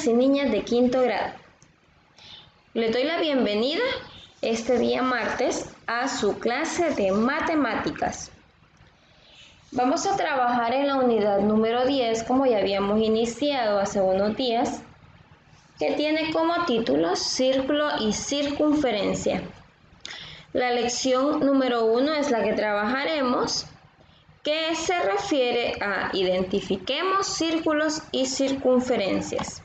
niños y niñas de quinto grado. Les doy la bienvenida este día martes a su clase de matemáticas. Vamos a trabajar en la unidad número 10 como ya habíamos iniciado hace unos días, que tiene como título Círculo y Circunferencia. La lección número 1 es la que trabajaremos que se refiere a identifiquemos círculos y circunferencias.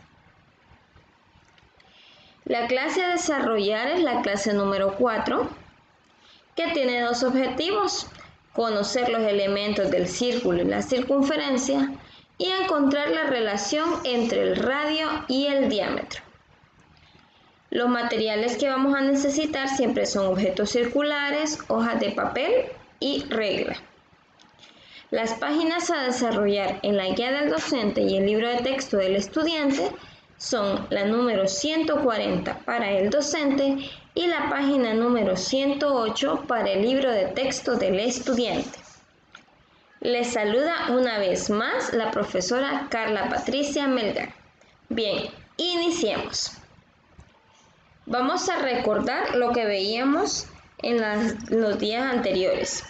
La clase a desarrollar es la clase número 4, que tiene dos objetivos, conocer los elementos del círculo y la circunferencia y encontrar la relación entre el radio y el diámetro. Los materiales que vamos a necesitar siempre son objetos circulares, hojas de papel y regla. Las páginas a desarrollar en la guía del docente y el libro de texto del estudiante son la número 140 para el docente y la página número 108 para el libro de texto del estudiante. Les saluda una vez más la profesora Carla Patricia Melgar. Bien, iniciemos. Vamos a recordar lo que veíamos en los días anteriores.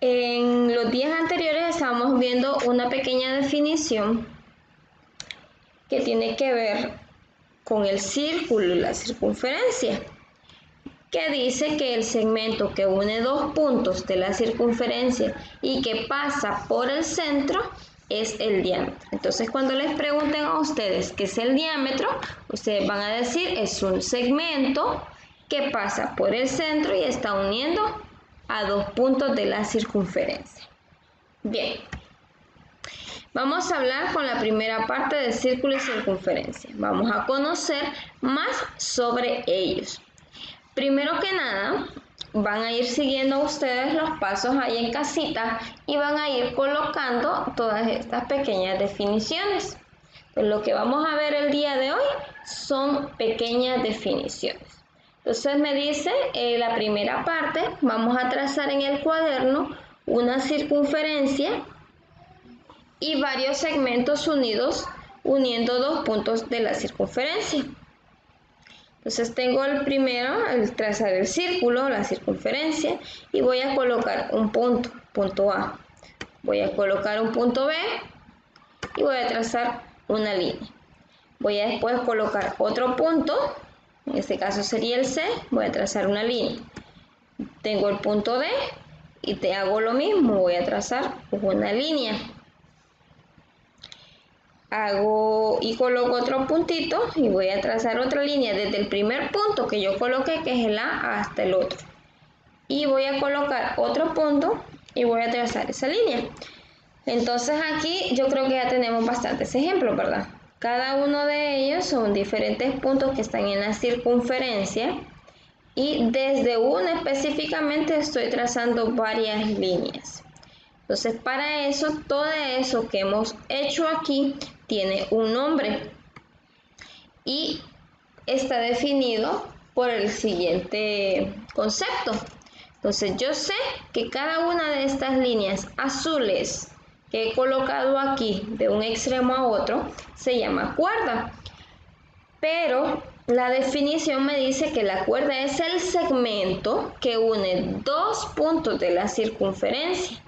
En los días anteriores estábamos viendo una pequeña definición que tiene que ver con el círculo y la circunferencia, que dice que el segmento que une dos puntos de la circunferencia y que pasa por el centro es el diámetro. Entonces, cuando les pregunten a ustedes qué es el diámetro, ustedes van a decir es un segmento que pasa por el centro y está uniendo a dos puntos de la circunferencia. Bien, vamos a hablar con la primera parte de círculo y circunferencia. Vamos a conocer más sobre ellos. Primero que nada, van a ir siguiendo ustedes los pasos ahí en casita y van a ir colocando todas estas pequeñas definiciones. Pues lo que vamos a ver el día de hoy son pequeñas definiciones. Entonces me dice eh, la primera parte, vamos a trazar en el cuaderno una circunferencia y varios segmentos unidos uniendo dos puntos de la circunferencia. Entonces tengo el primero, el trazar el círculo, la circunferencia, y voy a colocar un punto, punto A. Voy a colocar un punto B y voy a trazar una línea. Voy a después colocar otro punto en este caso sería el C, voy a trazar una línea. Tengo el punto D y te hago lo mismo, voy a trazar una línea. Hago y coloco otro puntito y voy a trazar otra línea desde el primer punto que yo coloqué, que es el A, hasta el otro. Y voy a colocar otro punto y voy a trazar esa línea. Entonces aquí yo creo que ya tenemos bastantes ejemplos, ¿verdad? Cada uno de ellos son diferentes puntos que están en la circunferencia y desde uno específicamente estoy trazando varias líneas. Entonces para eso, todo eso que hemos hecho aquí tiene un nombre y está definido por el siguiente concepto. Entonces yo sé que cada una de estas líneas azules que he colocado aquí de un extremo a otro se llama cuerda. Pero la definición me dice que la cuerda es el segmento que une dos puntos de la circunferencia.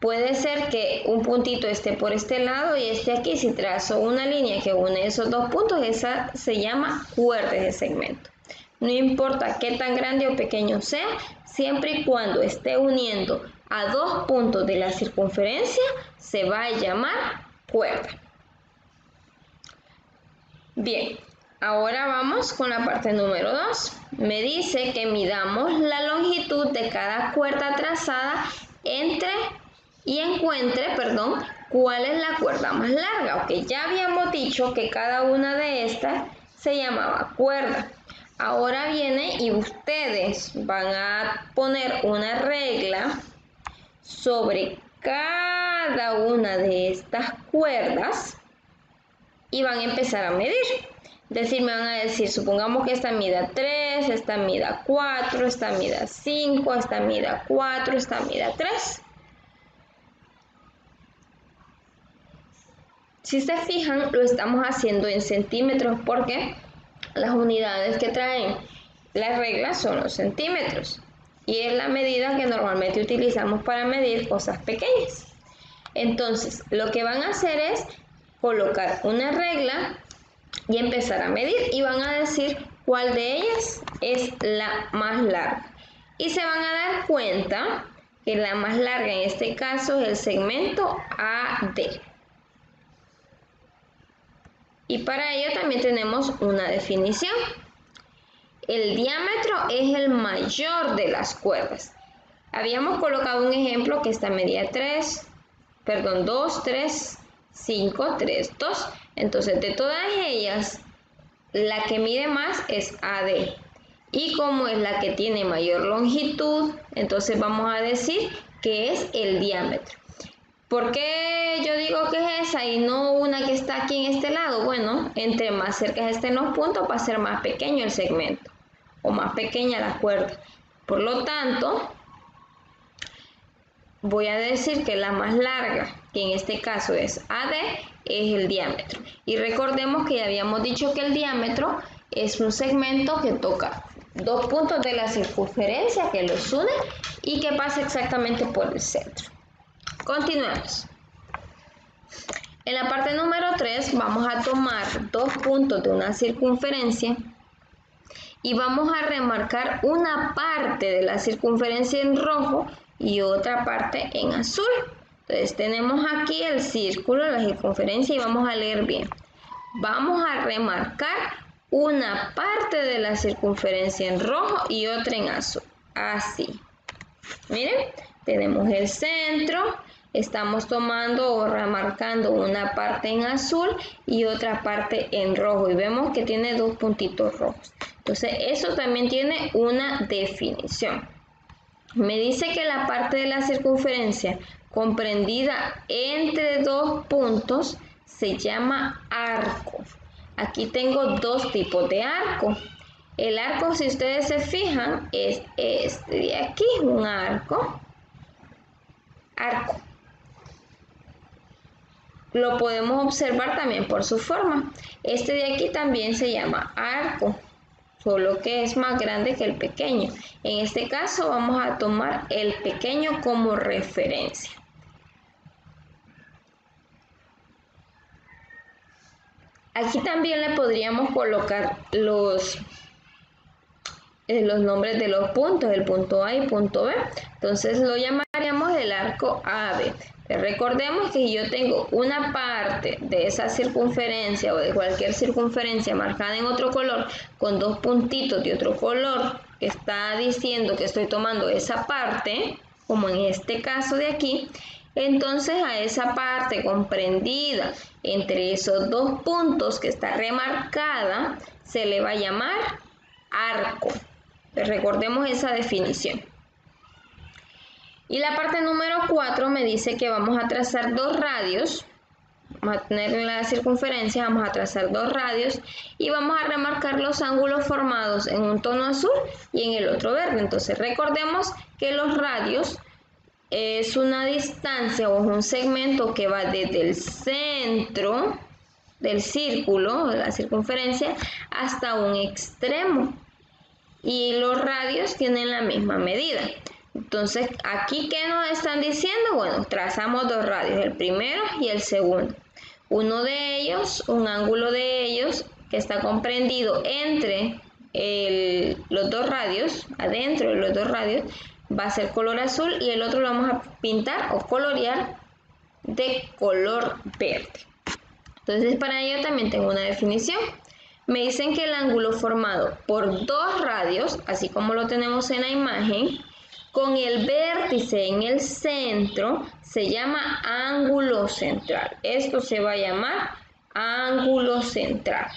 Puede ser que un puntito esté por este lado y este aquí. Si trazo una línea que une esos dos puntos, esa se llama cuerda de segmento. No importa qué tan grande o pequeño sea, siempre y cuando esté uniendo a dos puntos de la circunferencia, se va a llamar cuerda. Bien, ahora vamos con la parte número 2. Me dice que midamos la longitud de cada cuerda trazada entre y encuentre, perdón, cuál es la cuerda más larga. Ok, ya habíamos dicho que cada una de estas se llamaba cuerda. Ahora viene y ustedes van a poner una regla sobre cada una de estas cuerdas y van a empezar a medir. Decir, me van a decir, supongamos que esta mida 3, esta mida 4, esta mida 5, esta mida 4, esta mida 3. Si se fijan, lo estamos haciendo en centímetros porque las unidades que traen las reglas son los centímetros y es la medida que normalmente utilizamos para medir cosas pequeñas. Entonces, lo que van a hacer es colocar una regla y empezar a medir y van a decir cuál de ellas es la más larga. Y se van a dar cuenta que la más larga en este caso es el segmento AD. Y para ello también tenemos una definición. El diámetro es el mayor de las cuerdas. Habíamos colocado un ejemplo que está media 3, perdón, 2, 3, 5, 3, 2. Entonces, de todas ellas, la que mide más es AD. Y como es la que tiene mayor longitud, entonces vamos a decir que es el diámetro. ¿Por qué yo digo que es esa y no una que está aquí en este lado? Bueno, entre más cerca estén los puntos va a ser más pequeño el segmento o más pequeña la cuerda. Por lo tanto, voy a decir que la más larga, que en este caso es AD, es el diámetro. Y recordemos que ya habíamos dicho que el diámetro es un segmento que toca dos puntos de la circunferencia que los une y que pasa exactamente por el centro. Continuemos. En la parte número 3 vamos a tomar dos puntos de una circunferencia y vamos a remarcar una parte de la circunferencia en rojo y otra parte en azul. Entonces tenemos aquí el círculo, la circunferencia y vamos a leer bien. Vamos a remarcar una parte de la circunferencia en rojo y otra en azul. Así. Miren, tenemos el centro, estamos tomando o remarcando una parte en azul y otra parte en rojo y vemos que tiene dos puntitos rojos. Entonces eso también tiene una definición. Me dice que la parte de la circunferencia comprendida entre dos puntos se llama arco. Aquí tengo dos tipos de arco. El arco, si ustedes se fijan, es este de aquí, un arco. Arco lo podemos observar también por su forma. Este de aquí también se llama arco, solo que es más grande que el pequeño. En este caso vamos a tomar el pequeño como referencia. Aquí también le podríamos colocar los, eh, los nombres de los puntos, el punto A y punto B. Entonces lo llamaríamos el arco AB. Recordemos que yo tengo una parte de esa circunferencia o de cualquier circunferencia marcada en otro color con dos puntitos de otro color que está diciendo que estoy tomando esa parte, como en este caso de aquí, entonces a esa parte comprendida entre esos dos puntos que está remarcada se le va a llamar arco. Recordemos esa definición. Y la parte número 4 me dice que vamos a trazar dos radios. Vamos a tener la circunferencia, vamos a trazar dos radios y vamos a remarcar los ángulos formados en un tono azul y en el otro verde. Entonces recordemos que los radios es una distancia o es un segmento que va desde el centro del círculo, de la circunferencia, hasta un extremo. Y los radios tienen la misma medida. Entonces, aquí, ¿qué nos están diciendo? Bueno, trazamos dos radios, el primero y el segundo. Uno de ellos, un ángulo de ellos, que está comprendido entre los dos radios, adentro de los dos radios, va a ser color azul y el otro lo vamos a pintar o colorear de color verde. Entonces, para ello también tengo una definición. Me dicen que el ángulo formado por dos radios, así como lo tenemos en la imagen, con el vértice en el centro se llama ángulo central. Esto se va a llamar ángulo central.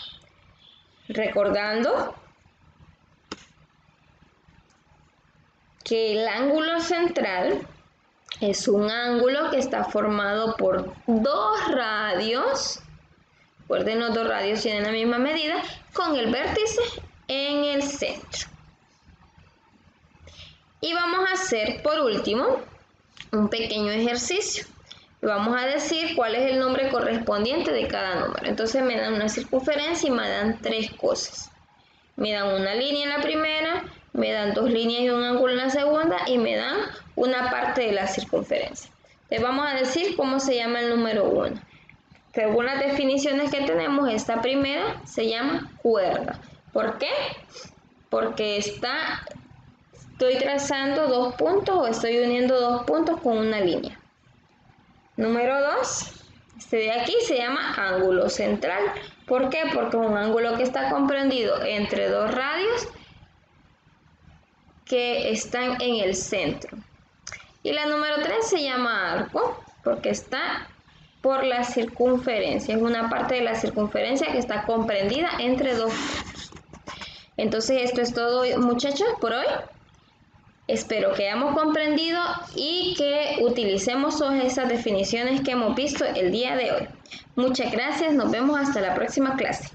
Recordando que el ángulo central es un ángulo que está formado por dos radios. Recuerden, los dos radios tienen la misma medida con el vértice en el centro. Y vamos a hacer por último un pequeño ejercicio. vamos a decir cuál es el nombre correspondiente de cada número. Entonces me dan una circunferencia y me dan tres cosas. Me dan una línea en la primera, me dan dos líneas y un ángulo en la segunda y me dan una parte de la circunferencia. Les vamos a decir cómo se llama el número 1. Según las definiciones que tenemos, esta primera se llama cuerda. ¿Por qué? Porque está, estoy trazando dos puntos o estoy uniendo dos puntos con una línea. Número 2, este de aquí se llama ángulo central. ¿Por qué? Porque es un ángulo que está comprendido entre dos radios que están en el centro. Y la número 3 se llama arco porque está por la circunferencia. Es una parte de la circunferencia que está comprendida entre dos puntos. Entonces esto es todo muchachos por hoy. Espero que hayamos comprendido y que utilicemos todas esas definiciones que hemos visto el día de hoy. Muchas gracias, nos vemos hasta la próxima clase.